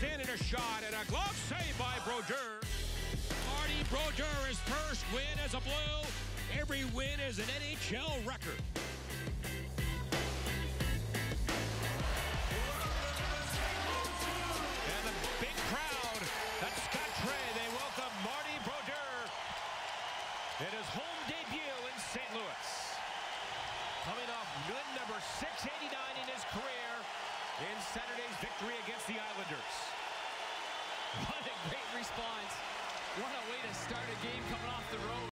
Gets in and a shot and a glove save by Brodeur. Marty Brodeur, his first win as a Blue. Every win is an NHL record. And the big crowd at Scott Trey, they welcome Marty Brodeur in his home debut in St. Louis. Coming off win number 689 in Saturday's victory against the Islanders. What a great response. What a way to start a game coming off the road.